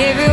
give you